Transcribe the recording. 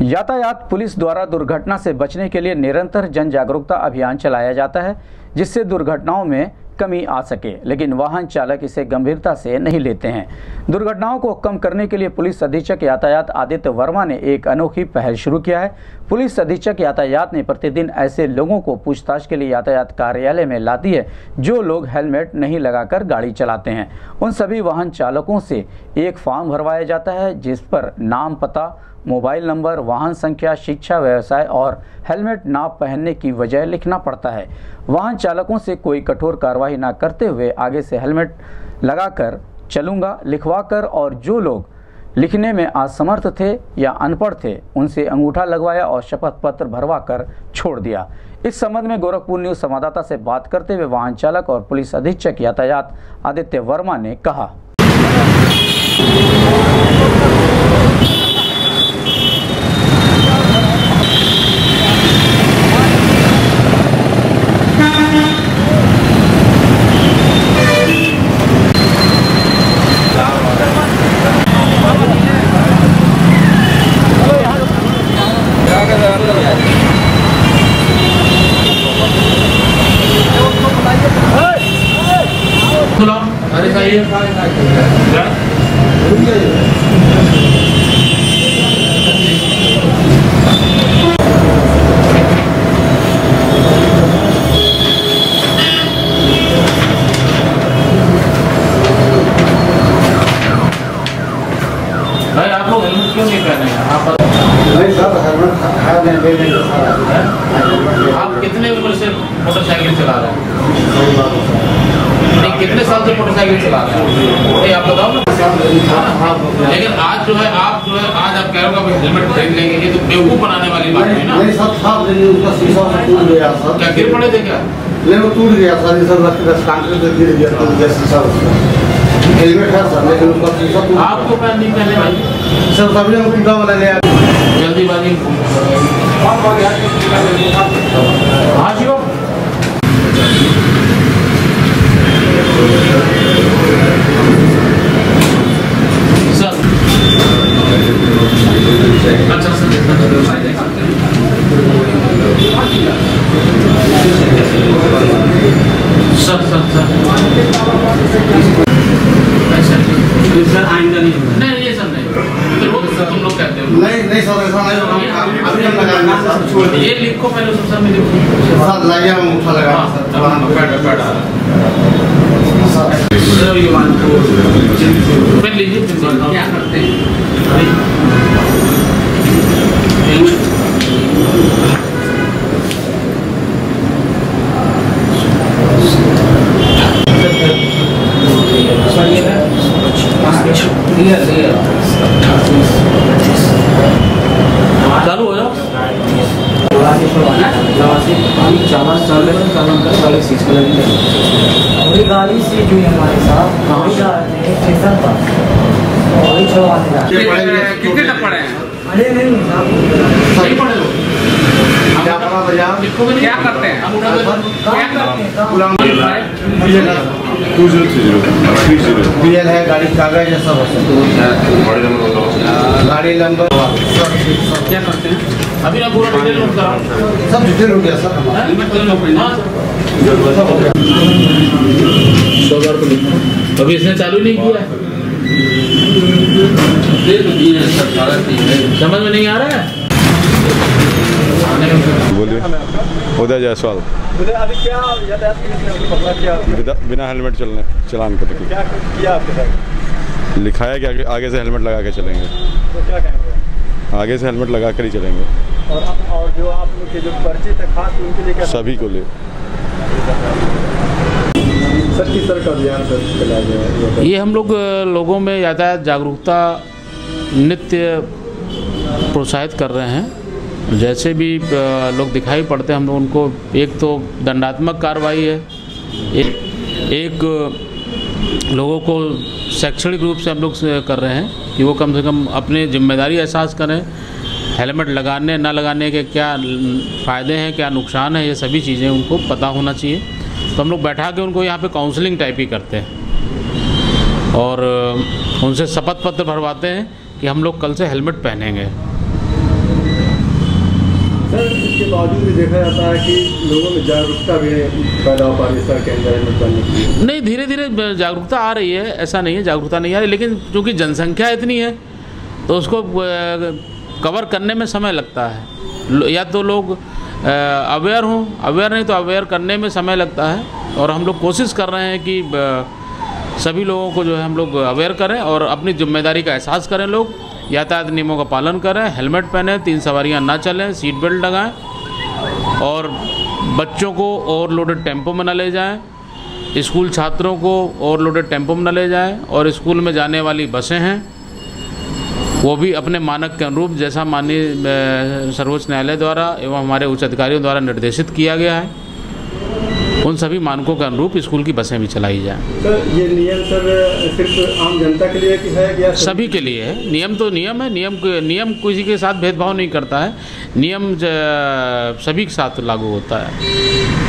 यातायात पुलिस द्वारा दुर्घटना से बचने के लिए निरंतर जन जागरूकता अभियान चलाया जाता है, जिससे दुर्घटनाओं में कमी आ सके, लेकिन वाहन चालक इसे गंभीरता से नहीं लेते हैं। दुर्घटनाओं को कम करने के लिए पुलिस अधीक्षक यातायात आदित्य वर्मा ने एक अनोखी पहल शुरू किया है। पुलिस अधीक्षक यातायात ने प्रतिदिन ऐसे लोगों को पूछताछ के लिए यातायात कार्यालय में लाती है, जो लोग हेलमेट नहीं लगाकर गाड़ी चलाते हैं। उन सभी वाहन चालकों से एक फॉर्म भरवाया जाता है, जिस पर नाम पता मोबाइल नंबर, वाहन संख्या, शिक्षा, व्यवसाय और हेलमेट ना पहनने की वजह लिखना पड़ता है। वाहन चालकों से कोई कठोर कार्रवाई ना करते हुए आगे से हेलमेट लगाकर चलूँगा, लिखवाकर और जो लोग लिखने में असमर्थ थे या अनपढ़ थे, उनसे अंगूठा लगवाया और शपथ पत्र भरवा कर छोड़ दिया। इस संबंध में गोरखपुर न्यूज़ संवाददाता से बात करते हुए वाहन चालक और पुलिस अधीक्षक यातायात आदित्य वर्मा ने कहा अरे सही भाई आप लोग हेलमेट क्यों? नहीं पहने हैं? आप नहीं सर हेलमेट है नहीं ले नहीं आप कितने उम्र से मोटरसाइकिल चला रहे हैं। नहीं कितने साल से मोटरसाइकिल चला रहे हैं? आप बताओ ना। लेकिन आज जो है आप जो है आज आप कह रहे हो हेलमेट खरीद लेंगे ये तो बेवकूफ़ बनाने वाली बात है ना। सर था उसका शीशा टूट गया सर क्या गिर पड़े थे क्या? नहीं वो टूट गया सर ये सर रख कांटे से गिर गया टूट गया शीशा हेलमेट है सर लेकिन उसका शीशा टूट आप क्यों नहीं पहने भाई? सर सभी ने टूटा वाला लिया जल्दीबाजी हाँ शिव सर अच्छा sir sir sir sir sir आइंदा नहीं होगा नहीं ये सब नहीं तो रोज तुम लोग कहते हो नहीं नहीं सर ऐसा नहीं होगा अभी हम लगाएँगे सर छोड़ दिए ये लिखो पहले सब सब में लिखो सर लगे हम उठा लगा हाँ sir pad uh sir sir you want to pen लीजिए पेन क्या करते हैं चालू हो जाओ चाल हैं चालान कर वाले सीज कलर वही गाड़ी से जो हमारे साथ वही जा रहे थे स्टेशन पर वही छुड़वाने जा रहे ये पढ़ेंगे कितने तक पढ़े हैं? अरे नहीं साहब सही पढ़े हो क्या करते हैं? क्या करते हैं? Ghulam two zero three zero. Three zero. है गाड़ी कागज़ नंबर गाड़ी नंबर क्या करते हैं? अभी ना पूरा डिटेल नोट कराओ सब डिटेल हो गया सर। हमारा हेलमेट पहले लो हाँ? सौ बार को अभी इसने चालू नहीं किया। है समझ में नहीं आ रहा है? में बोलिए। उदय जायसवाल। अभी क्या यातायात पुलिस ने आपको पकड़ा क्या बिना, हेलमेट चलने चलान करने लिखाया है कि आगे, आगे से हेलमेट लगा के चलेंगे। तो क्या कहेंगे? आगे से हेलमेट लगा कर ही चलेंगे। और और जो आप लोग के जो पर्चे थे खास उनके लिए क्या सभी को लिए। सर किस तरह का अभियान सर चलाया गया ये हम लोग लोगों में यातायात जागरूकता नित्य प्रोत्साहित कर रहे हैं। जैसे भी लोग दिखाई पड़ते हैं हम लोग उनको एक तो दंडात्मक कार्रवाई है। एक एक लोगों को शैक्षणिक रूप से हम लोग कर रहे हैं। कि वो कम से कम अपने ज़िम्मेदारी एहसास करें। हेलमेट लगाने, ना लगाने के क्या फ़ायदे हैं, क्या नुकसान है, ये सभी चीज़ें उनको पता होना चाहिए। तो हम लोग बैठा के उनको यहाँ पे काउंसलिंग टाइप ही करते हैं। और उनसे शपथ पत्र भरवाते हैं कि हम लोग कल से हेलमेट पहनेंगे। बावजूद भी देखा जाता है कि लोगों में जागरूकता भी पैदा हो पा रही है सर के अंदर लिए नहीं धीरे धीरे जागरूकता आ रही है, ऐसा नहीं है, जागरूकता नहीं आ रही, लेकिन चूँकि जनसंख्या इतनी है तो उसको कवर करने में समय लगता है। या तो लोग अवेयर हों अवेयर नहीं तो अवेयर करने में समय लगता है, और हम लोग कोशिश कर रहे हैं कि सभी लोगों को जो है हम लोग अवेयर करें, और अपनी ज़िम्मेदारी का एहसास करें लोग यातायात नियमों का पालन करें, हेलमेट पहने, तीन सवारियाँ ना चलें, सीट बेल्ट लगाएँ, और बच्चों को ओवरलोडेड टेंपो में न ले जाएँ, स्कूल छात्रों को ओवरलोडेड टेंपो में न ले जाएँ, और स्कूल में जाने वाली बसें हैं, वो भी अपने मानक के अनुरूप, जैसा माननीय सर्वोच्च न्यायालय द्वारा एवं हमारे उच्च अधिकारियों द्वारा निर्देशित किया गया है। उन सभी मानकों के अनुरूप स्कूल की बसें भी चलाई जाएँ। सर ये नियम सर सिर्फ़ आम जनता के लिए है या सभी के लिए है। नियम तो नियम है नियम नियम किसी के साथ भेदभाव नहीं करता है। नियम सभी के साथ लागू होता है।